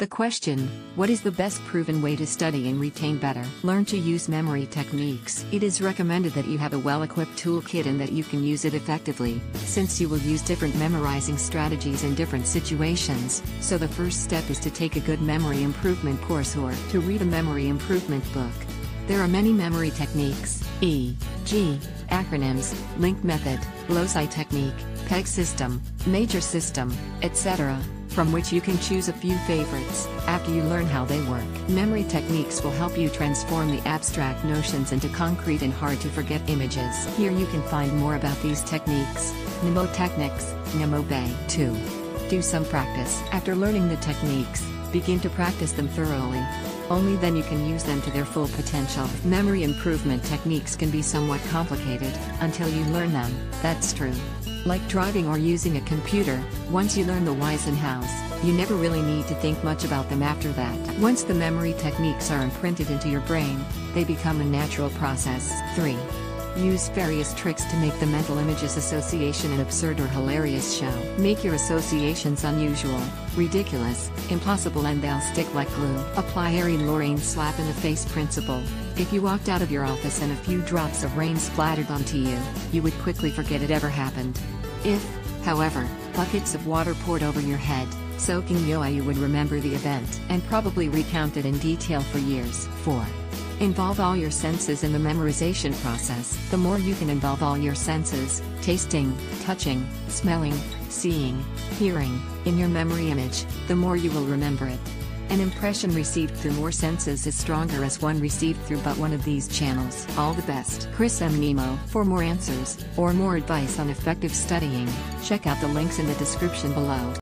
The question What is the best proven way to study and retain better? Learn to use memory techniques. It is recommended that you have a well equipped toolkit and that you can use it effectively, since you will use different memorizing strategies in different situations. So, the first step is to take a good memory improvement course or to read a memory improvement book. There are many memory techniques, e.g., acronyms, link method, loci technique, PEG system, major system, etc from which you can choose a few favorites after you learn how they work. Memory techniques will help you transform the abstract notions into concrete and hard to forget images. Here you can find more about these techniques. Mnemotechnics, Mnemobay. 2. Do some practice. After learning the techniques, begin to practice them thoroughly. Only then you can use them to their full potential. Memory improvement techniques can be somewhat complicated until you learn them, that's true. Like driving or using a computer, once you learn the whys and hows, you never really need to think much about them after that. Once the memory techniques are imprinted into your brain, they become a natural process. 3. Use various tricks to make the mental images association an absurd or hilarious show. Make your associations unusual, ridiculous, impossible and they'll stick like glue. Apply Harry Lorayne slap in the face principle. If you walked out of your office and a few drops of rain splattered onto you, you would quickly forget it ever happened. If, however, buckets of water poured over your head, soaking you you would remember the event and probably recount it in detail for years. 4. Involve all your senses in the memorization process. The more you can involve all your senses, tasting, touching, smelling, seeing, hearing, in your memory image, the more you will remember it. An impression received through more senses is stronger as one received through but one of these channels. All the best. Chris M. Nemo. For more answers, or more advice on effective studying, check out the links in the description below.